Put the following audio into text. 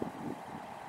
あ。